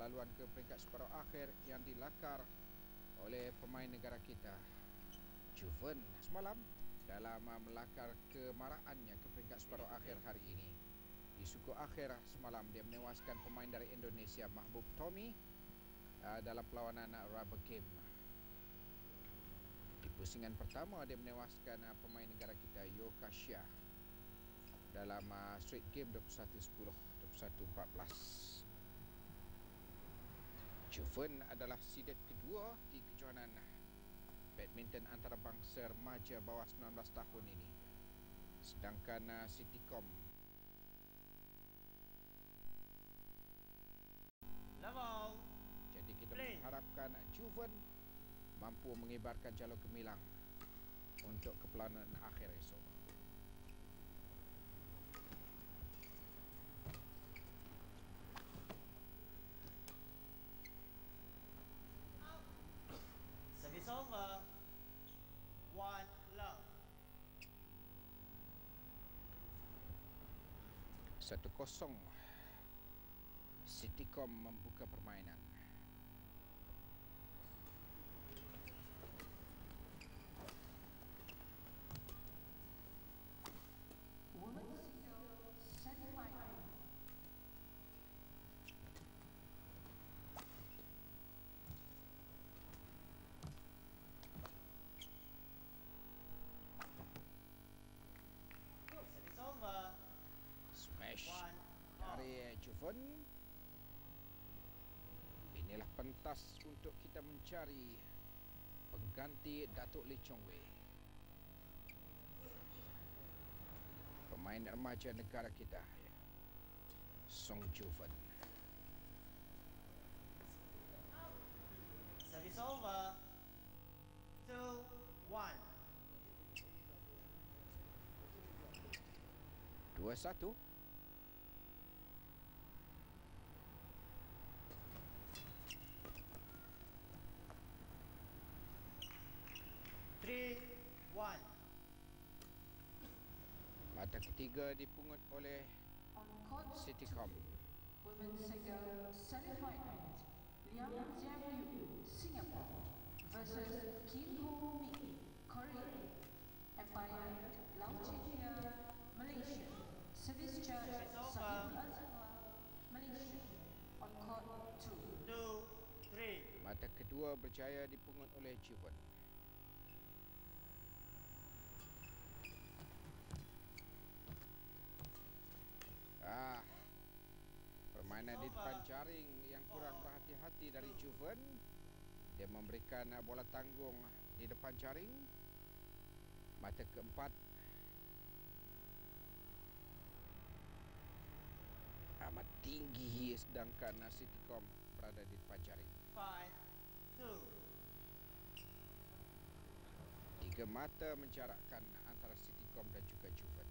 laluan ke peringkat separuh akhir yang dilakar oleh pemain negara kita. Juven semalam dalam melakar kemaraannya ke peringkat separuh akhir hari ini. Di suku akhir semalam dia menewaskan pemain dari Indonesia Mahbub Tommy uh, dalam perlawanan rubber game. Di pusingan pertama dia menewaskan uh, pemain negara kita Yoka dalam uh, straight game 21-10, 21-14. Juven adalah sidet kedua di kejohanan badminton antarabangsa remaja bawah 19 tahun ini. Sedangkan uh, Citycom Level. Jadi kita Play. mengharapkan Juven mampu mengibarkan jalur gemilang untuk kepelanan akhir esok. 1-0 Citycom membuka permainan. Juven. Inilah pentas untuk kita mencari pengganti Datuk Lee Chong Wei. Pemain remaja negara kita. ya. Song Juven. Service over. Two, one. Dua satu. Ketiga dipungut oleh Citycom. women's single semi-final. Liang Jiangyu, Singapore versus Kim Ho Min, Korea. Empire, Lau Chinhia, Malaysia. Service charge. Sahib Azhar, Malaysia. On court two. Two, three. Mata kedua berjaya dipungut oleh Juven. Ah, permainan di depan jaring yang kurang berhati-hati dari Juven. Dia memberikan ah, bola tanggung di depan jaring. Mata keempat. Amat tinggi sedangkan ah, Citycom berada di depan jaring. Tiga mata menjarakkan antara Citycom dan juga Juven.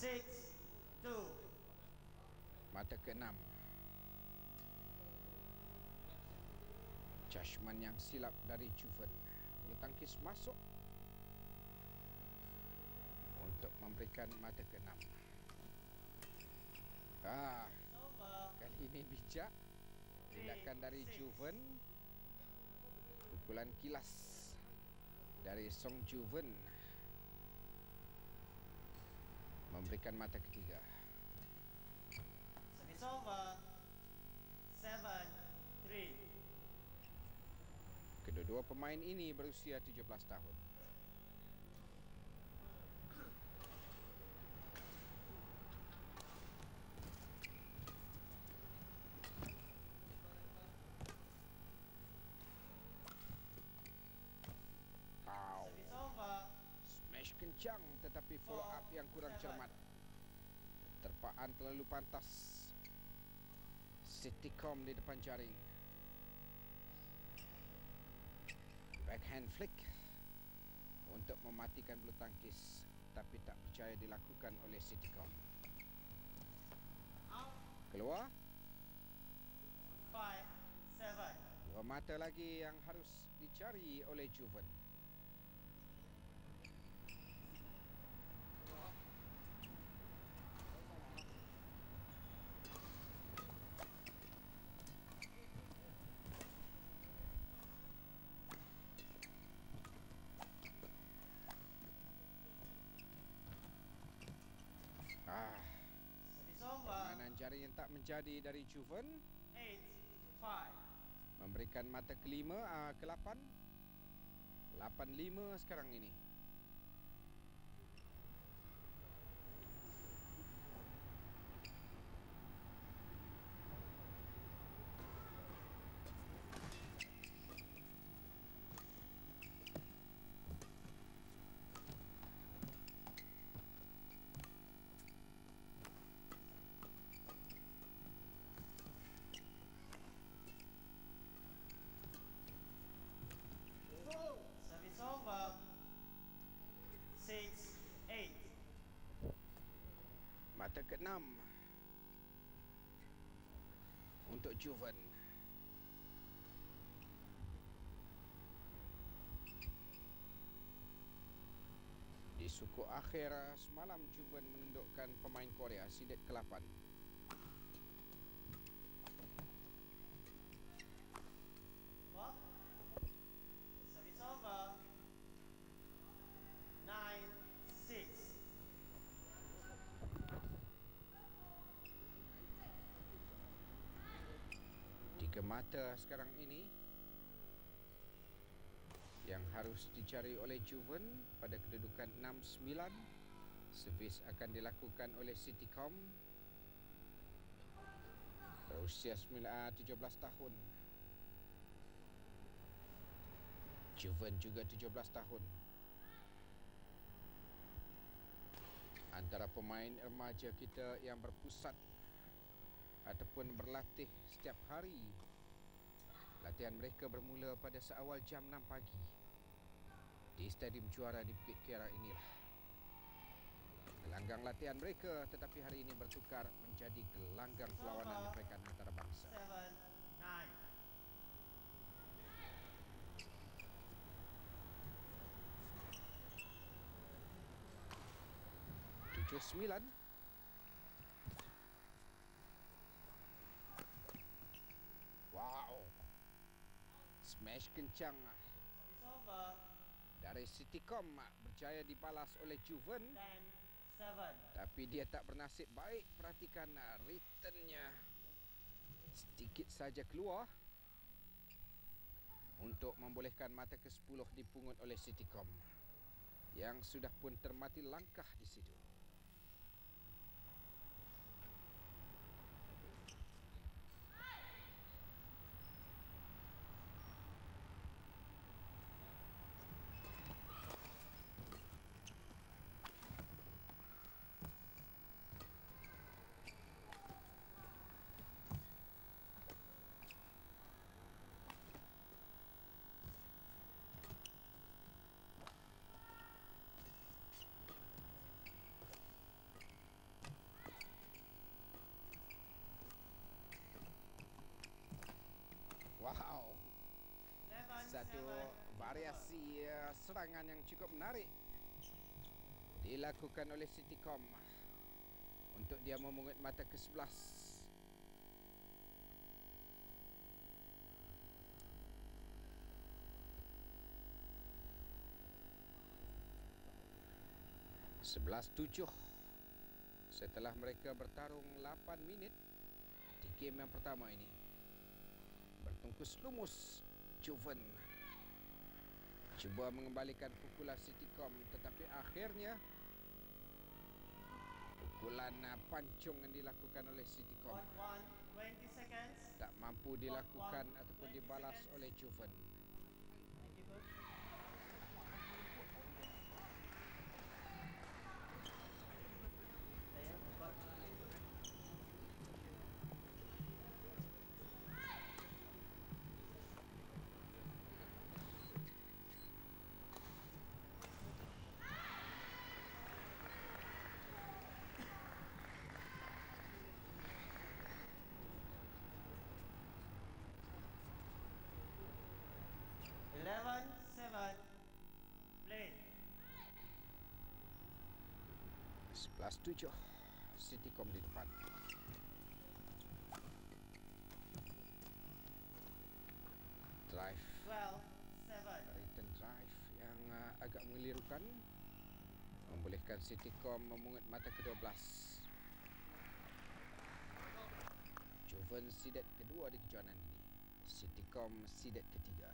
Six, two. Mata keenam. Judgement yang silap dari Juven. Bulu tangkis masuk untuk memberikan mata keenam. Ah, It's over. kali ini bijak. Tindakan dari Juven. Pukulan kilas dari Song Juven memberikan mata ketiga. Over. Seven, three. Kedua-dua pemain ini berusia 17 tahun. Smash kencang tetapi follow up yang kurang cermat. Terpaan terlalu pantas. Citycom di depan jaring. Backhand flick untuk mematikan bulu tangkis tapi tak percaya dilakukan oleh Citycom. Keluar Five, seven. Pemata lagi yang harus dicari oleh Juven. Ah, Service over. Jari yang tak menjadi dari Juven memberikan mata kelima uh, ke lapan. Lapan lima sekarang ini. Mata keenam untuk Juven. Di suku akhir semalam Juven menundukkan pemain Korea sidet ke-8. Tiga mata sekarang ini yang harus dicari oleh Juven pada kedudukan 6-9. Servis akan dilakukan oleh Citycom berusia 9, ah, 17 tahun. Juven juga 17 tahun. Antara pemain remaja kita yang berpusat ataupun berlatih setiap hari. Latihan mereka bermula pada seawal jam 6 pagi di Stadium Juara di Bukit Kiara inilah. Gelanggang latihan mereka tetapi hari ini bertukar menjadi gelanggang perlawanan peringkat antarabangsa. Tujuh sembilan. Wow. Smash kencang over. dari Citycom berjaya dibalas oleh Juven tapi dia tak bernasib baik perhatikan uh, returnnya sedikit saja keluar untuk membolehkan mata ke-10 dipungut oleh Citycom yang sudah pun termati langkah di situ. Wow, Eleven, satu variasi uh, serangan yang cukup menarik dilakukan oleh Citycom untuk dia memungut mata ke-11. Sebelas tujuh setelah mereka bertarung 8 minit di game yang pertama ini bertungkus lumus Juven cuba mengembalikan pukulan Citycom tetapi akhirnya pukulan uh, pancung yang dilakukan oleh Citycom tak mampu dilakukan ataupun dibalas oleh Juven 11-7 Citycom di depan. Drive. 12 7. Return drive yang uh, agak mengelirukan Membolehkan Citycom memungut mata ke-12 Joven sidet kedua di kejuaraan ini. Citycom sidet ketiga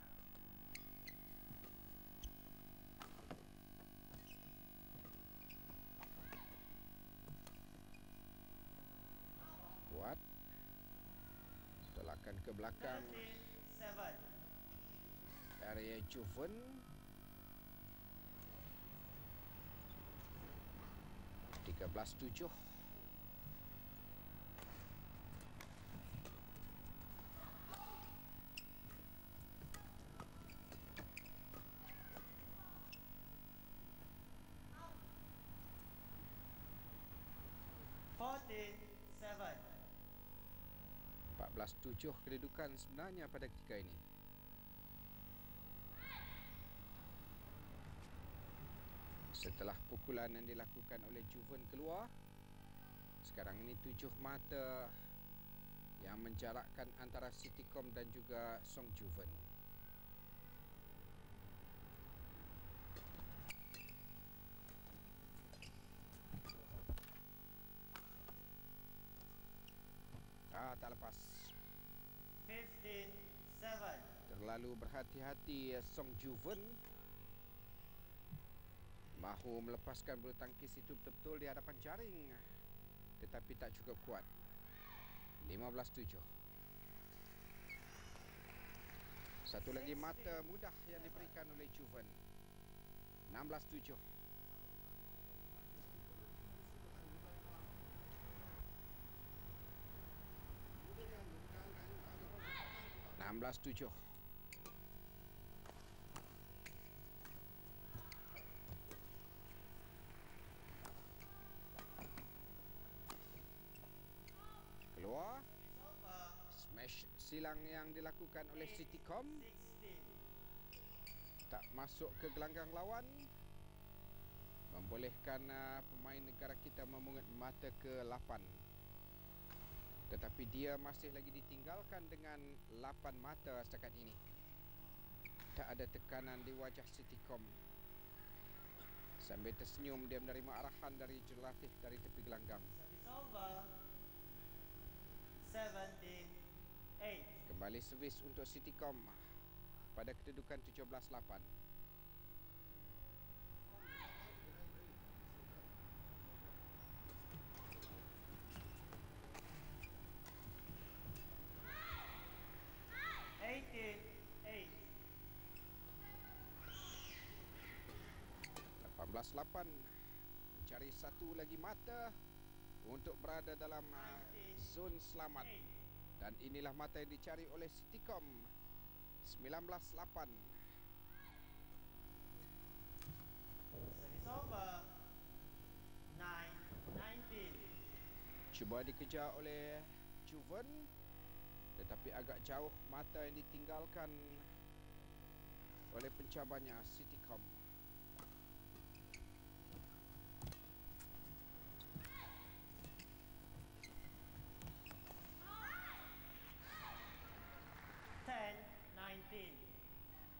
Kuat Tolakan ke belakang 13 7. area Juven Tiga belas tujuh Fourteen seven. Belas tujuh kedudukan sebenarnya pada ketika ini. Setelah pukulan yang dilakukan oleh Juven keluar Sekarang ini tujuh mata Yang menjarakkan antara Citycom dan juga Song Juven Ah, tak lepas Fifteen seven. Terlalu berhati-hati eh, Song Juven Mahu melepaskan bulu tangkis itu betul-betul di hadapan jaring. Tetapi tak cukup kuat. 15-7 Satu lagi mata mudah yang diberikan oleh Juven 16-7 16-7 Keluar It's over. Smash silang yang dilakukan oleh Citycom. Tak masuk ke gelanggang lawan Membolehkan uh, pemain negara kita memungut mata ke-8 Tetapi dia masih lagi ditinggalkan dengan 8 mata setakat ini Tak ada tekanan di wajah Citycom Sambil tersenyum dia menerima arahan dari jurulatih dari tepi gelanggang Service over. Seventeen eight. Kembali servis untuk Citycom pada kedudukan 17-8 Eighteen eight. 18-8 Mencari satu lagi mata Untuk berada dalam uh, zon selamat Eight. Dan inilah mata yang dicari oleh Citycom 19-8 Service over. Nine nineteen. Cuba dikejar oleh Juven Tetapi agak jauh mata yang ditinggalkan Oleh pencabarnya Citycom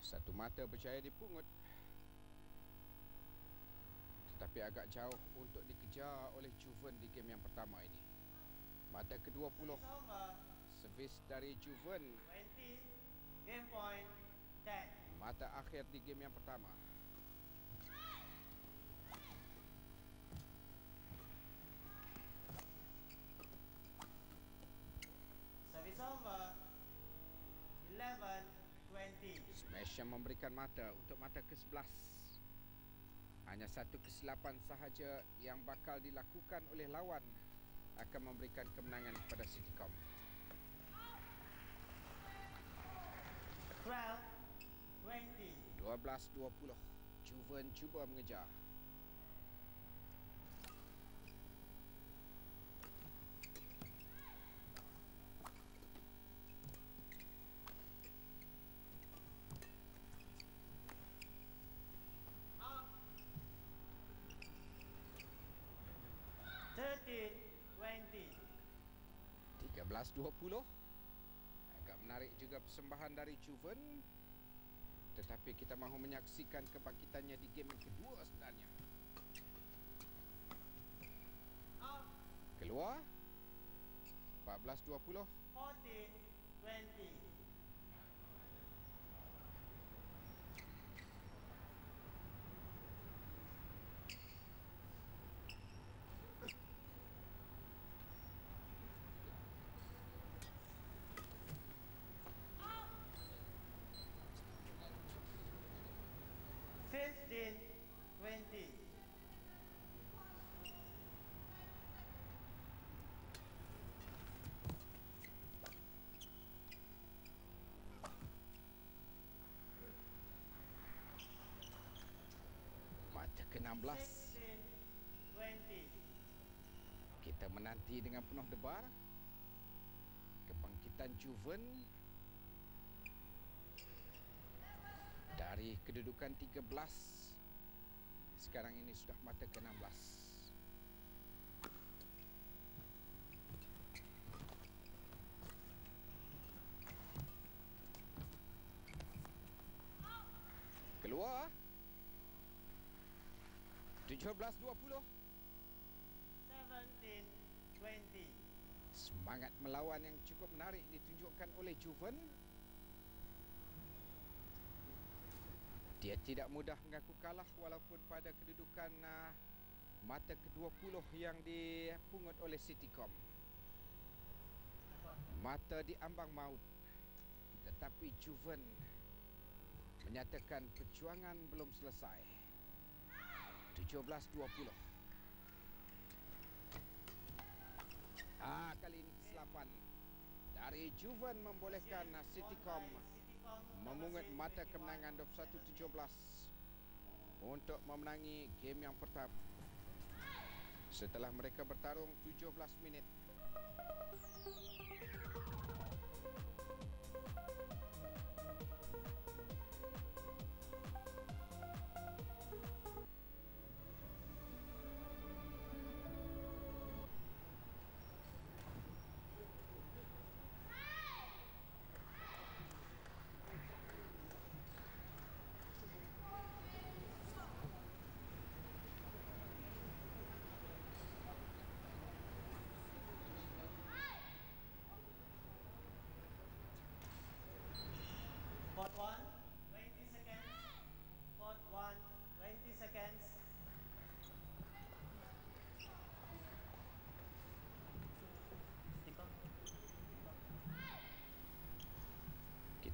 Satu mata percaya dipungut. Tetapi agak jauh untuk dikejar oleh Juven di game yang pertama ini. Mata ke-20 Servis dari Juven. 20 Game point 10 Mata akhir di game yang pertama. Service over. 11 Smash memberikan mata untuk mata ke-11 Hanya satu kesilapan sahaja yang bakal dilakukan oleh lawan Akan memberikan kemenangan kepada Citycom Crowd 20 12-20 Juven cuba mengejar. 13-20 Agak menarik juga persembahan dari Juven. Tetapi kita mahu menyaksikan kebangkitannya di game yang kedua sebenarnya. Keluar. 14-20 14, 20. Fifteen, twenty. Mata ke-16 Sixteen, twenty. Kita menanti dengan penuh debar Kebangkitan Juven Dari kedudukan 13 Sekarang ini sudah mata ke-16 Keluar 17-20 Seventeen, twenty. Semangat melawan yang cukup menarik ditunjukkan oleh Juven. Dia tidak mudah mengaku kalah walaupun pada kedudukan uh, mata ke-20 yang dipungut oleh Citycom. Mata di ambang maut. Tetapi Juven menyatakan perjuangan belum selesai. 17-20. Ah, kali ini kesilapan dari Juven membolehkan Citycom Citycom memungut mata 21. kemenangan 21-17 untuk memenangi game yang pertama. Setelah mereka bertarung 17 minit.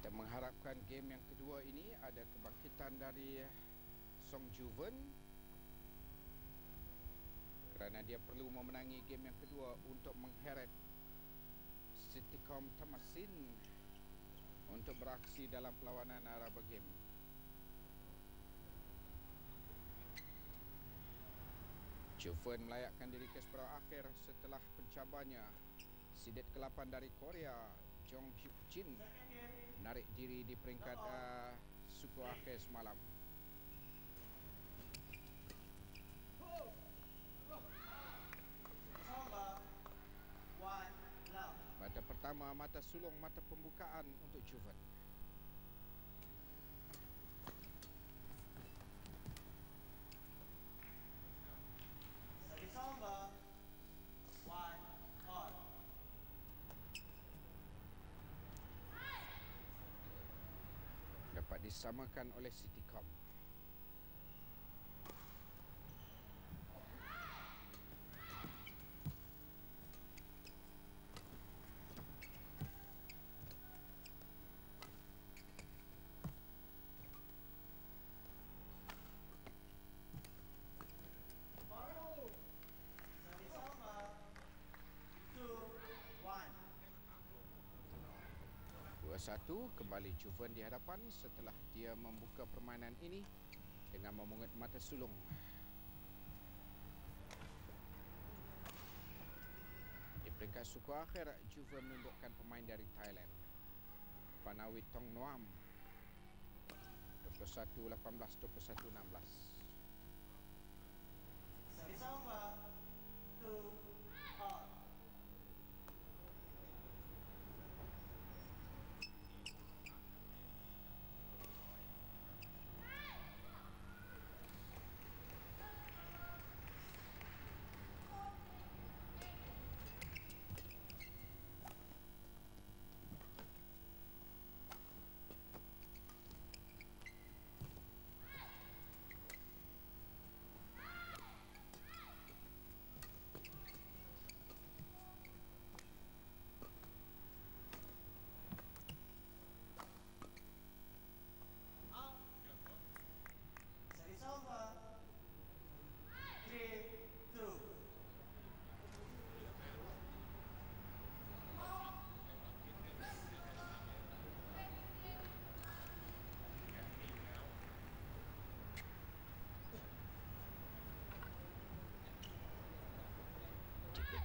Kita mengharapkan game yang kedua ini ada kebangkitan dari Song Juven kerana dia perlu memenangi game yang kedua untuk mengheret Citycom Tamasin untuk beraksi dalam perlawanan Araba Game. Juven melayakkan diri ke separuh akhir setelah pencabarnya. Sidet ke-8 dari Korea Jong Hyuk Jin menarik diri di peringkat uh, suku akhir semalam. Mata pertama mata sulung mata pembukaan untuk Juven. Service over, one, all. dapat disamakan oleh Citycom. Service over, two, one. 2-1 kembali Juven di hadapan setelah dia membuka permainan ini dengan memungut mata sulung. Di peringkat suku akhir Juven menundukkan pemain dari Thailand. Panawi Tong Nuam 21 18 21 16. Service over, two,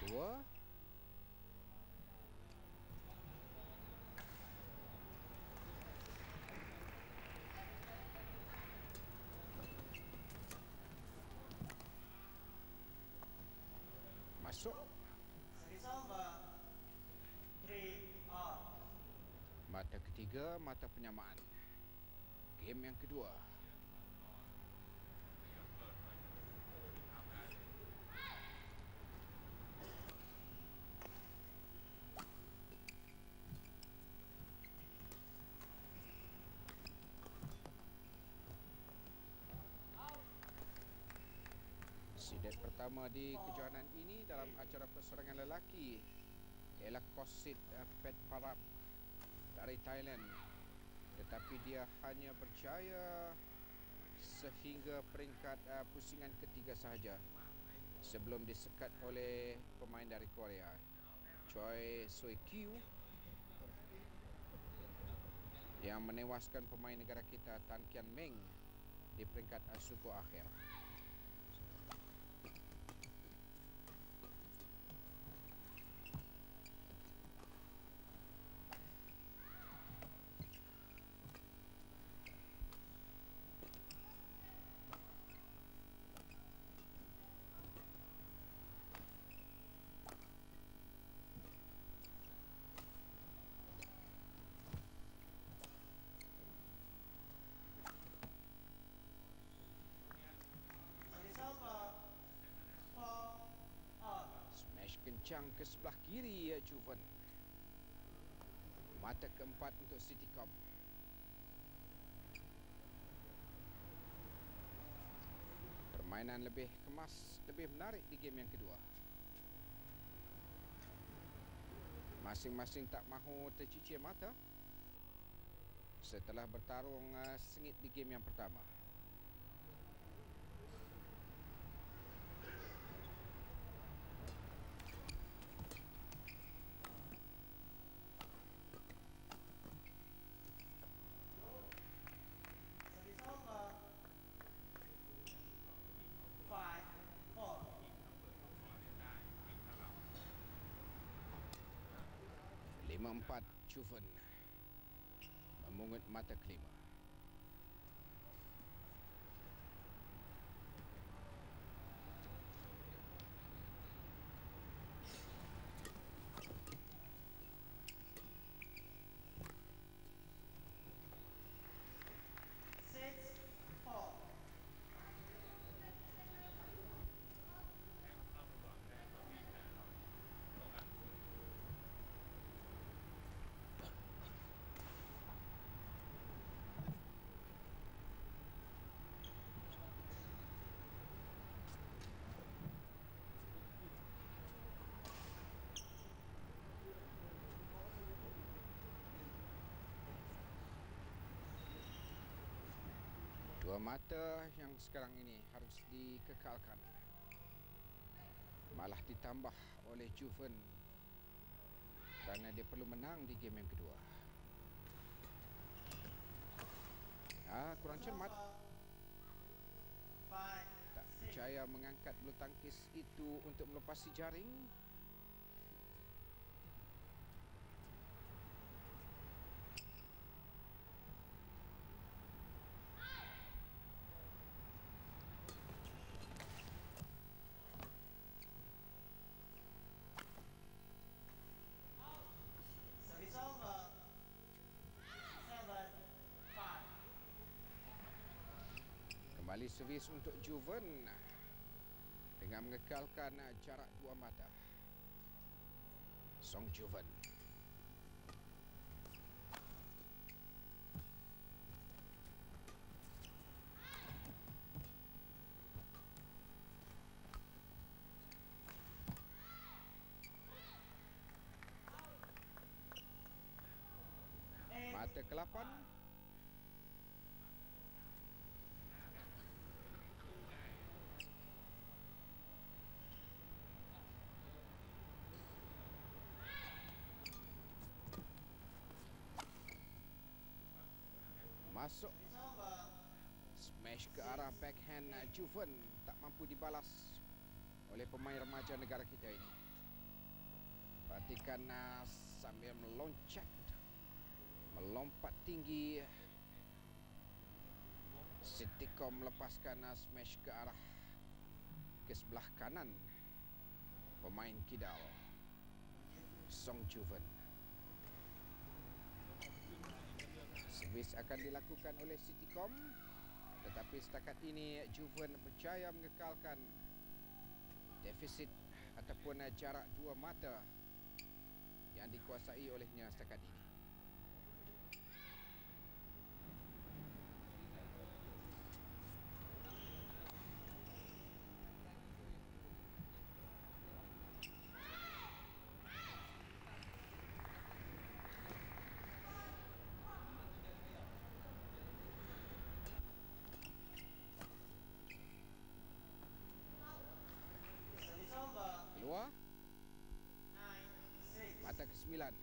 Dua. Masuk. Mata ketiga, mata penyamaan. Game yang kedua. Sidet pertama di kejohanan ini dalam acara persorangan lelaki ialah Kosit Pet Parap dari Thailand tetapi dia hanya berjaya sehingga peringkat uh, pusingan ketiga sahaja sebelum disekat oleh pemain dari Korea Choi Soi Kyu yang menewaskan pemain negara kita Tan Kian Meng di peringkat suku akhir. Service over. Four all. Kencang ke sebelah kiri ya Juven. Mata keempat untuk Citycom. Permainan lebih kemas, lebih menarik di game yang kedua. Masing-masing tak mahu tercicir mata setelah bertarung uh, sengit di game yang pertama. Service over. Five all. Lima empat Juven memungut mata kelima. Six four. Dua mata yang sekarang ini harus dikekalkan. Malah ditambah oleh Juven kerana dia perlu menang di game yang kedua. Ah, kurang cermat. Tak six. berjaya mengangkat bulu tangkis itu untuk melepasi jaring. Service over. Seven five. Kembali servis untuk Juven dengan mengekalkan uh, jarak dua mata. Song Juven. Mata ke-8 Masuk. Smash ke arah backhand uh, Juven tak mampu dibalas oleh pemain remaja negara kita ini. Perhatikan uh, sambil meloncat Melompat tinggi. Citycom melepaskan uh, smash ke arah Ke sebelah kanan. Pemain kidal Song Juven Servis akan dilakukan oleh Citycom Tetapi setakat ini Juven berjaya mengekalkan Defisit ataupun jarak dua mata yang dikuasai olehnya setakat ini. Service over. Keluar Nine, mata ke-9.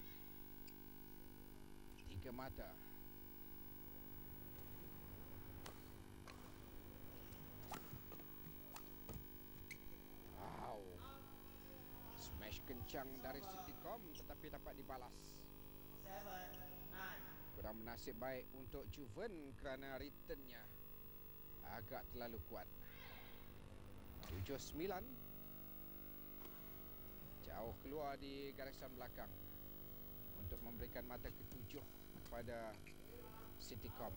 Tiga mata. Wow. Smash kencang dari Citycom tetapi dapat dibalas. Kurang menasib baik untuk Juven kerana returnnya agak terlalu kuat. 7-9 jauh keluar di garisan belakang untuk memberikan mata ketujuh kepada Citycom.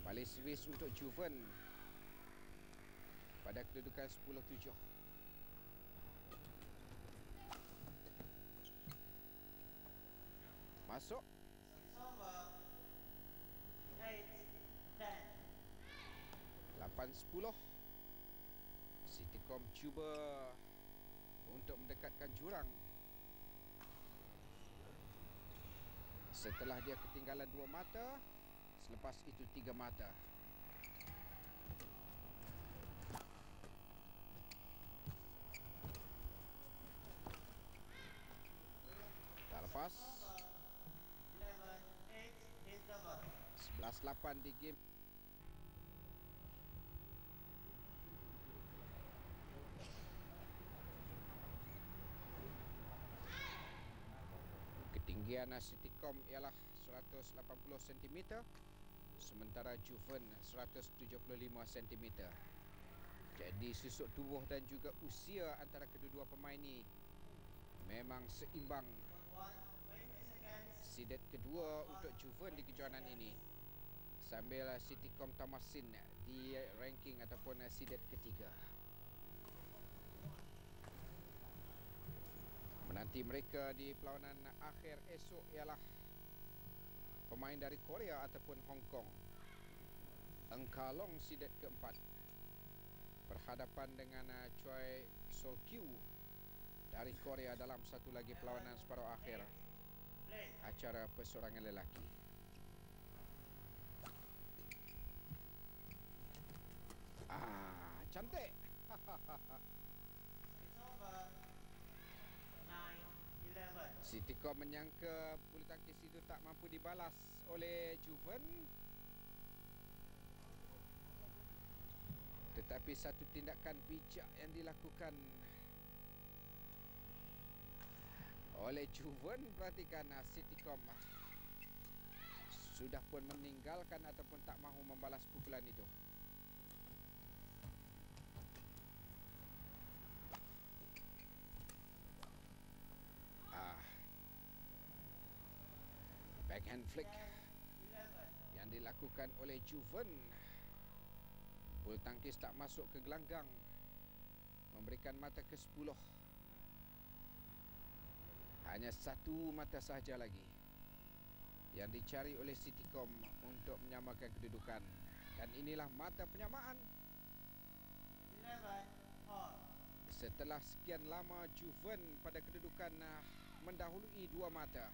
Balik servis untuk Juven pada kedudukan 10-7. Masuk Service over. 8-10 Citycom cuba untuk mendekatkan jurang Setelah dia ketinggalan dua mata Selepas itu tiga mata Tak lepas Eleven, eight. Interval. 11-8 di game Ketinggian Citycom ialah 180 cm sementara Juven 175 cm. Jadi susuk tubuh dan juga usia antara kedua-dua pemain ini memang seimbang. Sidet kedua untuk Juven di kejohanan ini sambil Citycom Tamasin di ranking ataupun sidet ketiga. Menanti mereka di perlawanan akhir esok ialah pemain dari Korea ataupun Hong Kong. Engkalong sidet keempat berhadapan dengan uh, Choi Sol Kyu dari Korea dalam satu lagi perlawanan separuh akhir acara persorangan lelaki. Ah, cantik. Eleven. Citycom menyangka bulu tangkis itu tak mampu dibalas oleh Juven. Tetapi satu tindakan bijak yang dilakukan oleh Juven perhatikan ah, Citycom ah, sudah pun meninggalkan ataupun tak mahu membalas pukulan itu. Ah. Backhand flick yang dilakukan oleh Juven. Bulu tangkis tak masuk ke gelanggang. Memberikan mata ke-10. Hanya satu mata sahaja lagi yang dicari oleh Citycom untuk menyamakan kedudukan. Dan inilah mata penyamaan setelah sekian lama Juven pada kedudukan mendahului dua mata.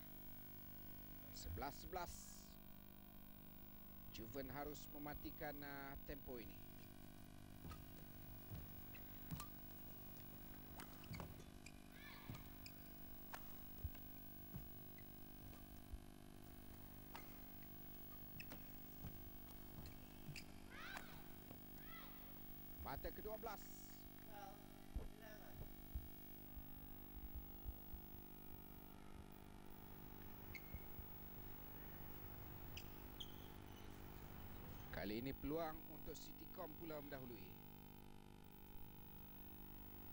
11-11. Juven harus mematikan uh, tempo ini. Mata ke-12. Twelve, Eleven. Kali ini peluang untuk Citycom pula mendahului.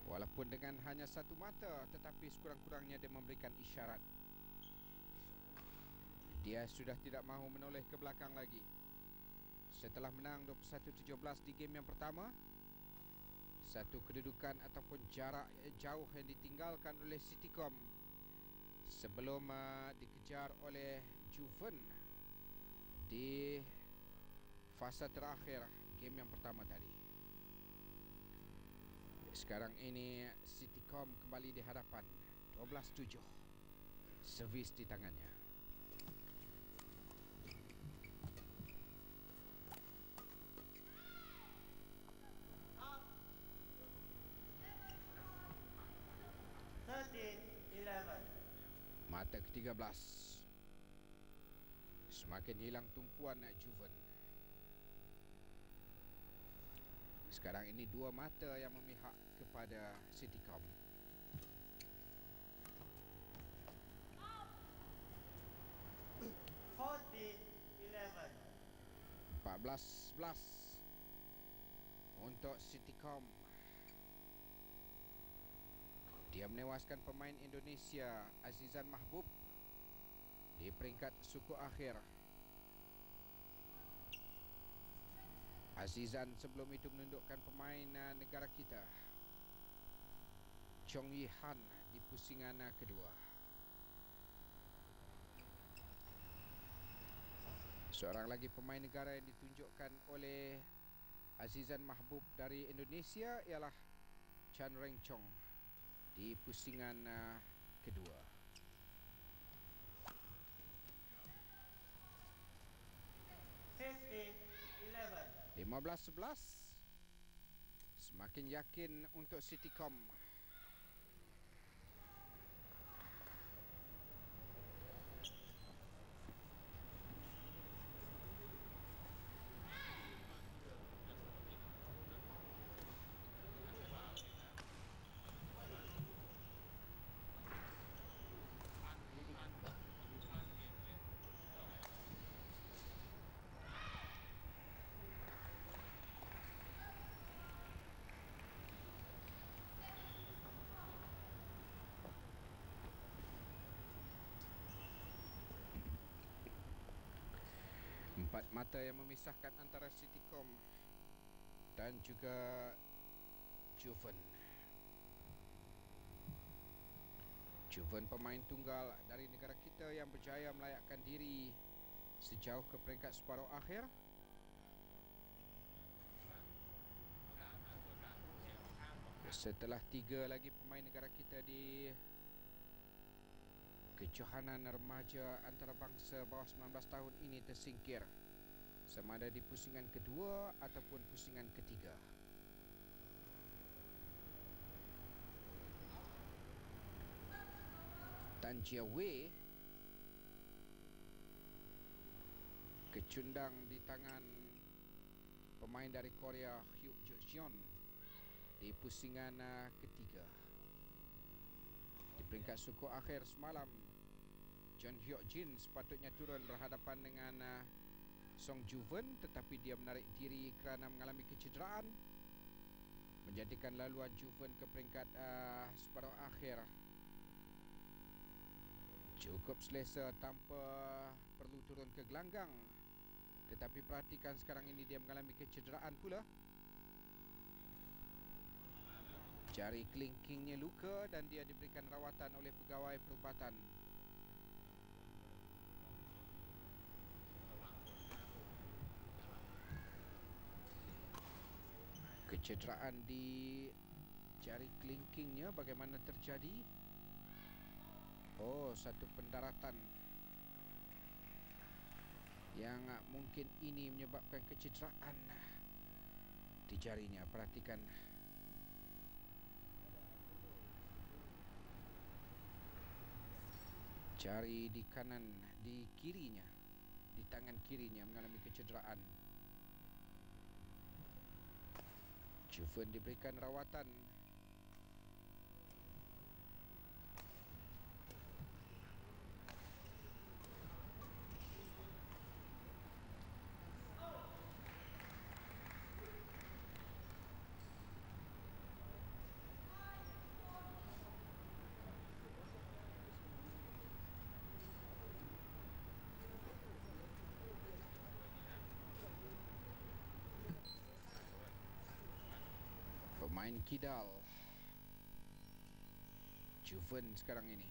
Walaupun dengan hanya satu mata tetapi sekurang-kurangnya dia memberikan isyarat. Dia sudah tidak mahu menoleh ke belakang lagi. Setelah menang 21-17 di game yang pertama, satu kedudukan ataupun jarak jauh yang ditinggalkan oleh Citycom sebelum uh, dikejar oleh Juven di fasa terakhir game yang pertama tadi. Sekarang ini Citycom kembali di hadapan 12-7. Servis di tangannya. Mata ke-13. Semakin hilang tumpuan Juven. Sekarang ini dua mata yang memihak kepada Citycom. Fourteen. Eleven. 14-11 untuk Citycom. Dia menewaskan pemain Indonesia Azizan Mahbub di peringkat suku akhir. Azizan sebelum itu menundukkan pemain negara kita Chong Yi Han di pusingan kedua. Seorang lagi pemain negara yang ditunjukkan oleh Azizan Mahbub dari Indonesia ialah Chan Reng Chong di pusingan uh, kedua. Fifteen. Eleven. 15-11 Semakin yakin untuk Citycom Empat mata yang memisahkan antara Citycom dan juga Juven. Juven pemain tunggal dari negara kita yang berjaya melayakkan diri sejauh ke peringkat separuh akhir. Setelah tiga lagi pemain negara kita di kejohanan remaja antarabangsa bawah 19 tahun ini tersingkir sama ada di pusingan kedua ataupun pusingan ketiga. Tan Jia Wei kecundang di tangan pemain dari Korea Hugh Jeon di pusingan uh, ketiga. Di peringkat suku akhir semalam John Hyuk Jin sepatutnya turun berhadapan dengan uh, Song Juven tetapi dia menarik diri kerana mengalami kecederaan menjadikan laluan Juven ke peringkat uh, separuh akhir. Cukup selesa tanpa perlu turun ke gelanggang. Tetapi perhatikan sekarang ini dia mengalami kecederaan pula. Jari kelingkingnya luka dan dia diberikan rawatan oleh pegawai perubatan kecederaan di jari kelingkingnya bagaimana terjadi? Oh satu pendaratan yang mungkin ini menyebabkan kecederaan. Di jarinya perhatikan. Jari di kanan di kirinya di tangan kirinya mengalami kecederaan Juven diberikan rawatan Pemain kidal. Juven sekarang ini.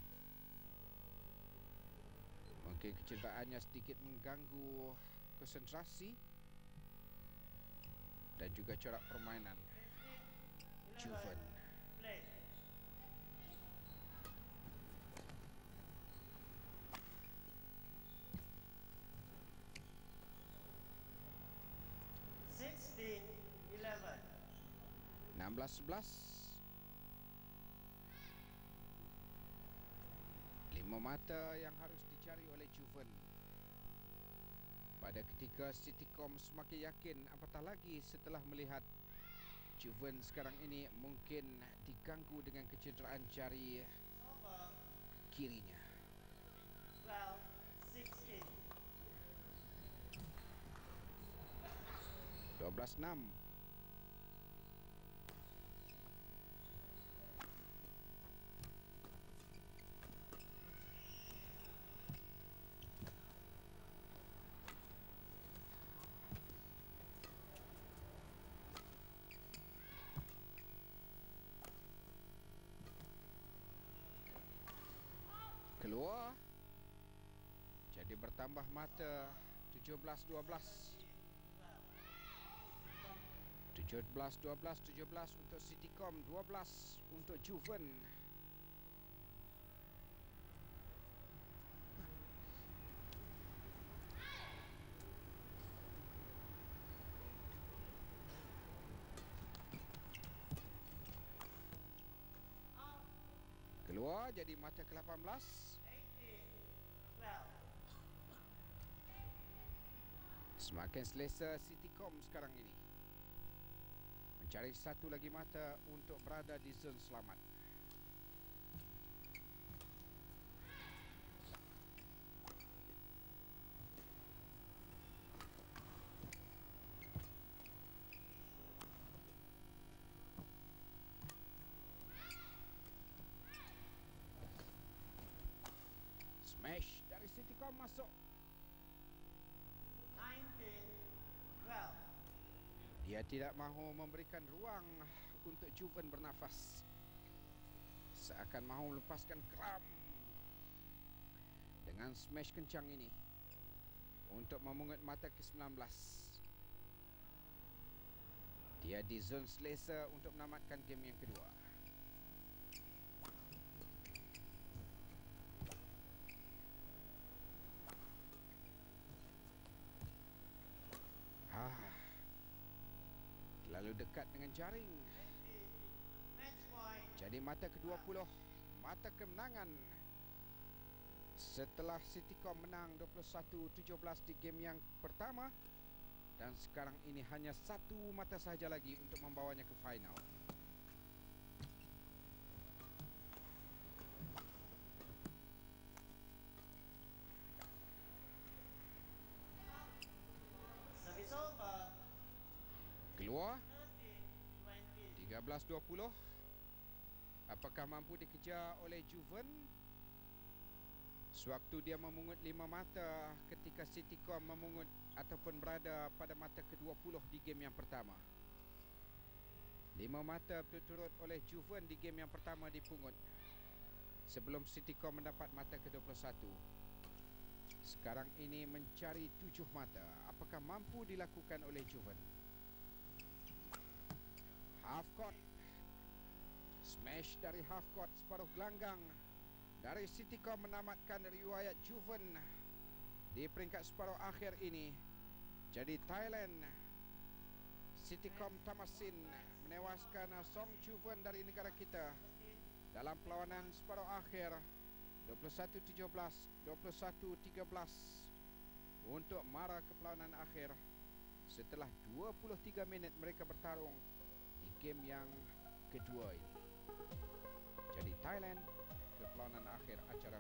Mungkin kecederaannya sedikit mengganggu konsentrasi dan juga corak permainan. 11, Juven. play. Sixteen, eleven. 16-11 Lima mata yang harus dicari oleh Juven. Pada ketika Citycom semakin yakin Apatah lagi setelah melihat Juven sekarang ini mungkin diganggu dengan kecederaan jari kirinya. Twelve, sixteen. 12-6 Keluar. Jadi bertambah mata 17-12 17 12 17 untuk Citycom 12 untuk Juven. Keluar jadi mata ke-18 Semakin selesa Citycom sekarang ini. Mencari satu lagi mata untuk berada di zon selamat. Smash dari Citycom masuk Dia tidak mahu memberikan ruang untuk Juven bernafas. Seakan mahu melepaskan kram dengan smash kencang ini untuk memungut mata ke-19. Dia di zon selesa untuk menamatkan game yang kedua. Ah, terlalu dekat dengan jaring. Jadi mata ke-20, mata kemenangan. Setelah Citycom menang 21-17 di game yang pertama dan sekarang ini hanya satu mata sahaja lagi untuk membawanya ke final. Service over. Keluar Thirteen, twenty. 13-20. Apakah mampu dikejar oleh Juven? Sewaktu dia memungut lima mata ketika Citycom memungut ataupun berada pada mata ke-20 di game yang pertama. Lima mata berturut oleh Juven di game yang pertama dipungut sebelum Citycom mendapat mata ke-21. Sekarang ini mencari tujuh mata. Apakah mampu dilakukan oleh Juven? Half court. Smash dari half court separuh gelanggang. Dari Citycom menamatkan riwayat Juven Di peringkat separuh akhir ini. Jadi Thailand Citycom Tamasin Menewaskan Song Juven dari negara kita Dalam perlawanan separuh akhir 21-17 21-13 Untuk mara ke perlawanan akhir. Setelah 23 minit mereka bertarung game yang kedua ini. Jadi Thailand ke perlawanan akhir acara